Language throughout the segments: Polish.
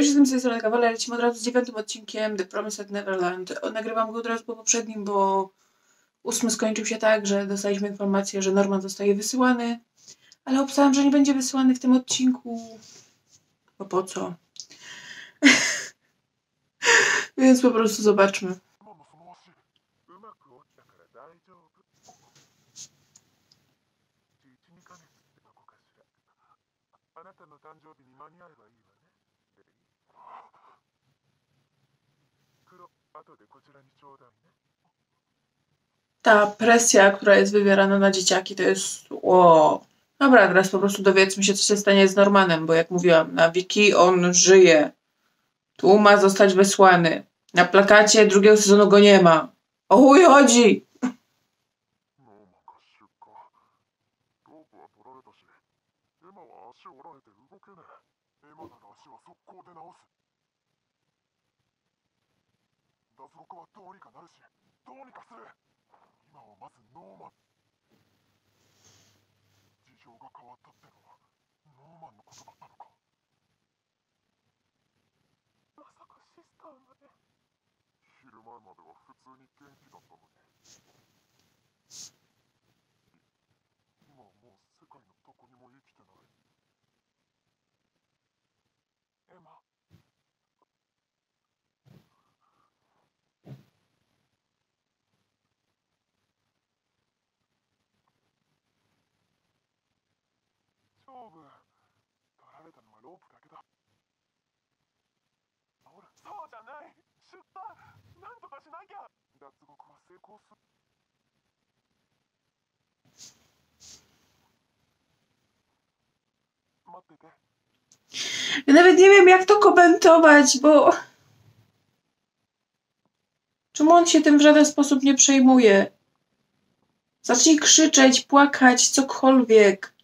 Cześć, jestem z tej strony Kawaler, lecimy od razu z dziewiątym odcinkiem The Promised Neverland. Nagrywam go od razu po poprzednim, bo ósmy skończył się tak, że dostaliśmy informację, że Norman zostaje wysyłany, ale obstałam, że nie będzie wysyłany w tym odcinku, bo po co? Więc po prostu zobaczmy. Ta presja, która jest wywierana na dzieciaki, to jest. Wow. Dobra, teraz po prostu dowiedzmy się, co się stanie z Normanem, bo jak mówiłam, na wiki on żyje. Tu ma zostać wysłany. Na plakacie drugiego sezonu go nie ma. O chuj chodzi! こはどうにかなるしどうにかする。今はまずノーマン。事情が変わったってのはノーマンのことだったのか。まさかシスターまで。昼前までは普通に元気だったのに。勝負取られたのはロープだけだほらそうじゃない出発なんとかしなきゃ脱獄は成功する待ってて Ja nawet nie wiem, jak to komentować, bo. Czemu on się tym w żaden sposób nie przejmuje? Zacznij krzyczeć, płakać, cokolwiek.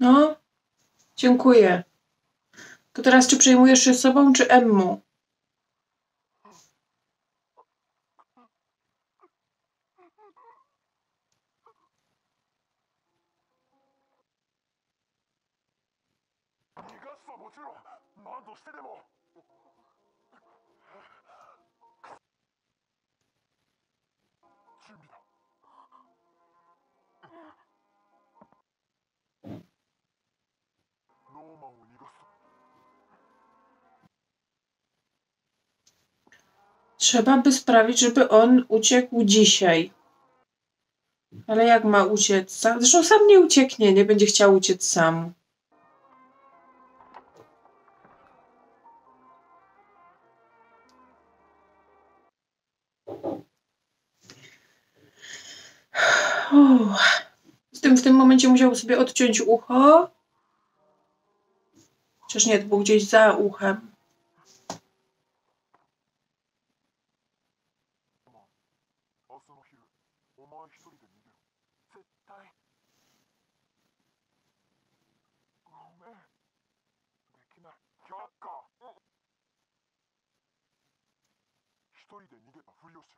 No, dziękuję. To teraz czy przejmujesz się sobą, czy Emmu? Trzeba by sprawić, żeby on uciekł dzisiaj. Ale jak ma uciec? Sam- Zresztą sam nie ucieknie, nie będzie chciał uciec sam. Z tym w tym momencie musiał sobie odciąć ucho. Chociaż nie, to było gdzieś za uchem. 明日の昼お前一人で逃げろ。絶対。ごめん。できない。却下。一人で逃げたふりをし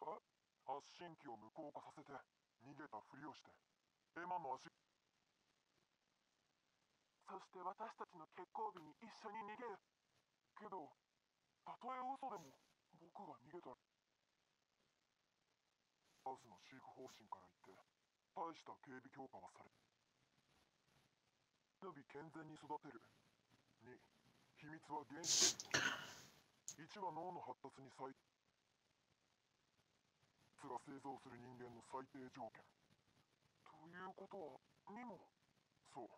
ろ。え？発信機を無効化させて逃げたふりをして。エマの足。そして私たちの決行日に一緒に逃げる。けどたとえ嘘でも僕が逃げたらハウスの飼育方針から言って大した警備強化はされのび健全に育てる2秘密は原子1は脳の発達に最つが製造する人間の最低条件。ということは2もそう。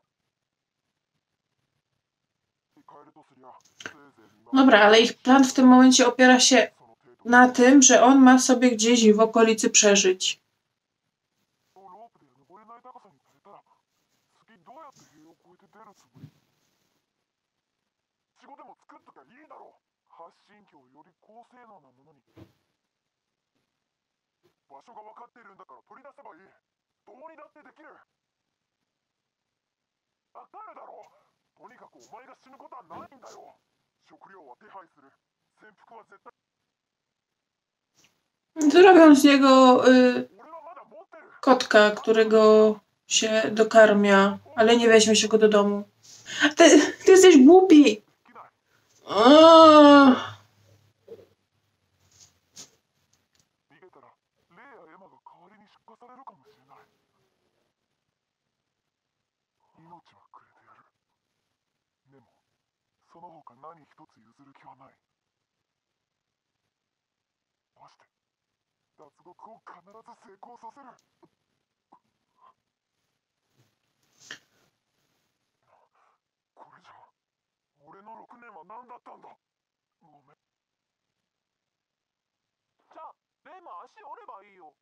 Dobra, ale ich plan w tym momencie opiera się na tym, że on ma sobie gdzieś w okolicy przeżyć. Zrobią z niego y, kotka, którego się dokarmia, ale nie weźmie się go do domu. Ty, ty jesteś głupi! O! 脱獄を必ず成功させる。これじゃ俺の6年は何だったんだ。ごめん。じゃあレイも足折ればいいよ。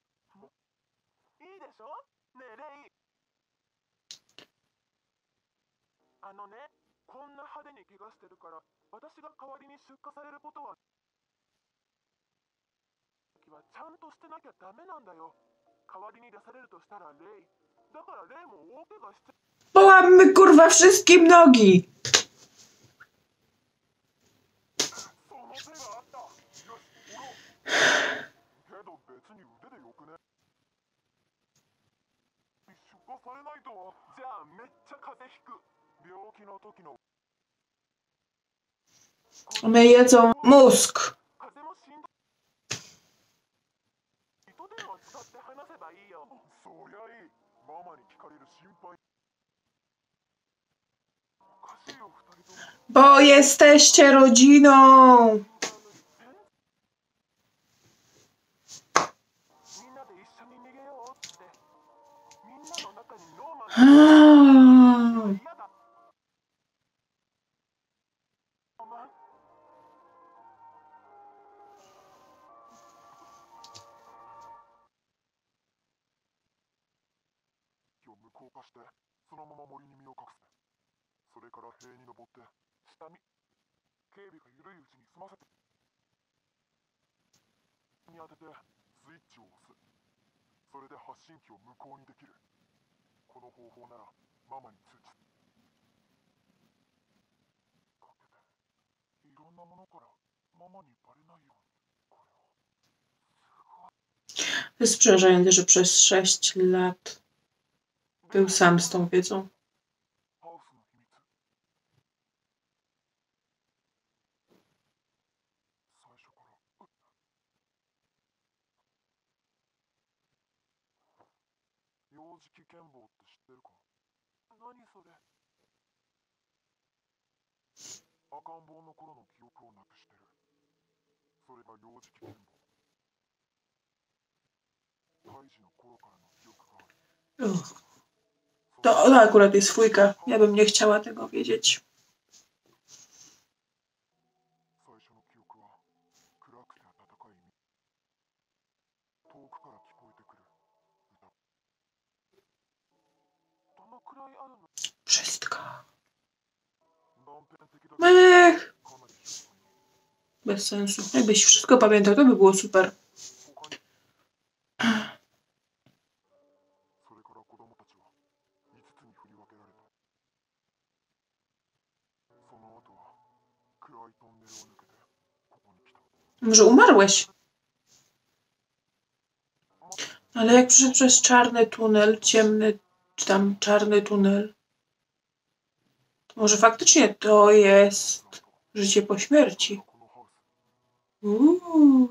いいでしょ？ねえレイ。あのねこんな派手に怪我してるから私が代わりに出荷されることははちゃんとしてなきゃダメなんだよ代わりに出されるとしたらレイだからレイも大怪我して Połammy kurwa wszystkim nogi! その手があったよし折ろうけど別に腕でよくね出荷されないとはじゃあめっちゃ風邪ひく病気の時の One jedzą mózg. せばいいよそりゃいいママに聞かれる心配おかしいよ二人とも Bo jesteście rodziną! から塀に登って下に警備が緩いうちに済ませてに当ててスイッチを押すそれで発信機を無効にできるこの方法ならママに通知かけていろんなものからママにバレないようにこれを To jest przerażające, że przez 6 lat był sam z tą wiedzą. 幼児危険棒って知ってるか何それ赤ん坊の頃の記憶をなくしてるそれが幼児危険棒胎児の頃からの記憶がある Uch. To ona akurat jest fujka. Ja bym nie chciała tego wiedzieć. Wszystko. Mech! Bez sensu. Jakbyś wszystko pamiętał, to by było super. Może umarłeś? Ale jak przyszedł przez czarny tunel, ciemny, czy tam czarny tunel, może faktycznie to jest życie po śmierci. Uuu.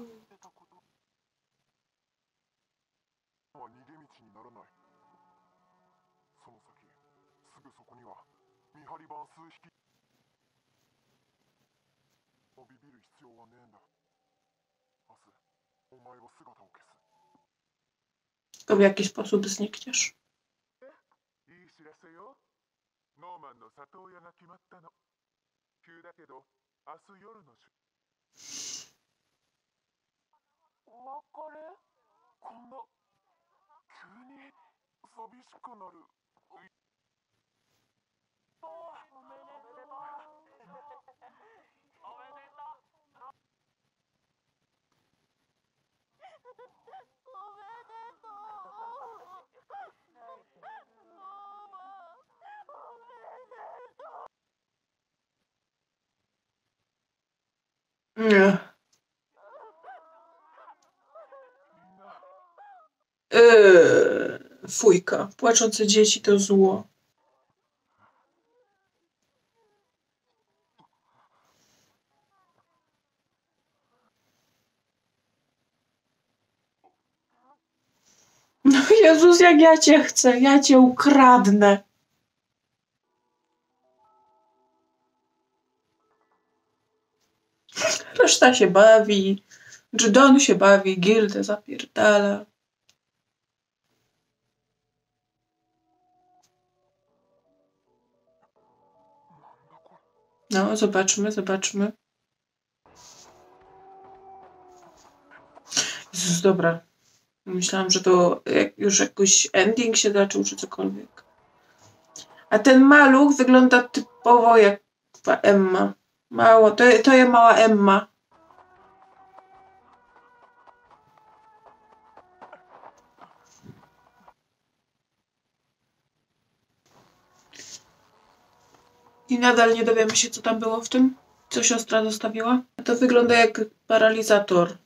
To w jaki sposób znikniesz? の里親が決まったの。急だけど明日夜のしお別れ？こんな急に寂しくなる。おめでとう。おめでとう Nie. Eee, fujka. Płaczące dzieci to zło. No Jezus, jak ja cię chcę, ja cię ukradnę. Reszta się bawi, Judon się bawi, Gildę zapierdala. No, zobaczmy, zobaczmy. Jezus, dobra. Myślałam, że to już jakoś ending się zaczął, czy cokolwiek. A ten maluch wygląda typowo jak Emma. Mało, to, to jest mała Emma. I nadal nie dowiemy się, co tam było w tym, co siostra zostawiła. To wygląda jak paralizator.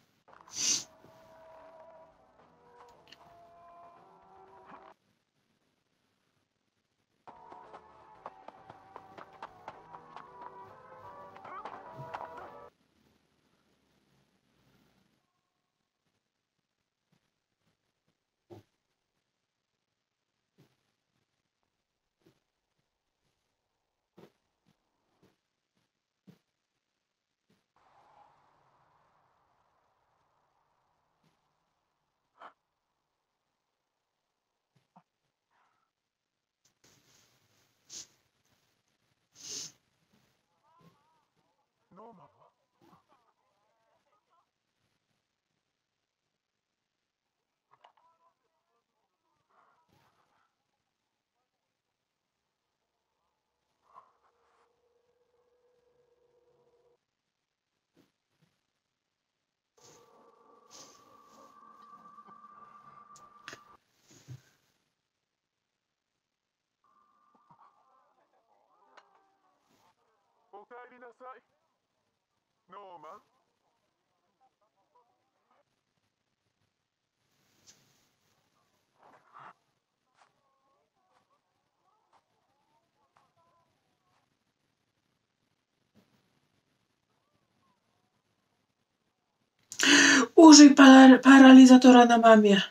Użyj para paralizatora na mamie.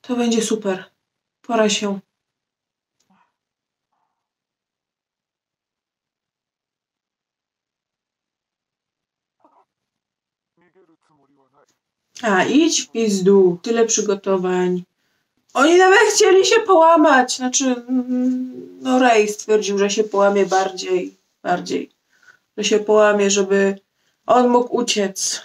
To będzie super. Pora się. A, idź w pizdu. Tyle przygotowań. Oni nawet chcieli się połamać. Znaczy, no Ray stwierdził, że się połamie bardziej. Bardziej. Że się połamie, żeby on mógł uciec.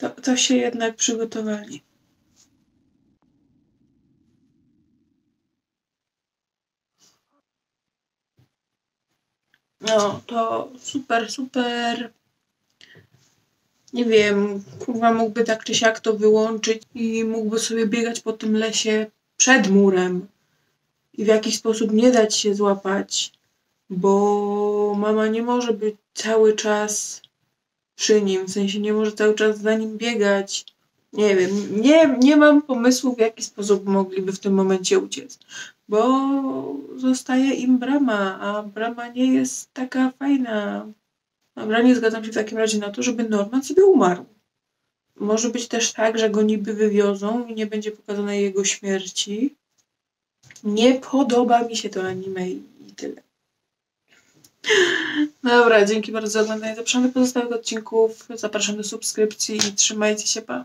To, to się jednak przygotowali. No, to super, super. Nie wiem, kurwa mógłby tak czy siak to wyłączyć i mógłby sobie biegać po tym lesie przed murem i w jakiś sposób nie dać się złapać, bo mama nie może być cały czas przy nim, w sensie nie może cały czas za nim biegać. Nie wiem, nie, nie mam pomysłu, w jaki sposób mogliby w tym momencie uciec, bo zostaje im brama, a brama nie jest taka fajna. Dobra, nie zgadzam się w takim razie na to, żeby Norman sobie umarł. Może być też tak, że go niby wywiozą i nie będzie pokazanej jego śmierci. Nie podoba mi się to anime i tyle. Dobra, dzięki bardzo za oglądanie. Zapraszam do pozostałych odcinków, zapraszam do subskrypcji i trzymajcie się, pa!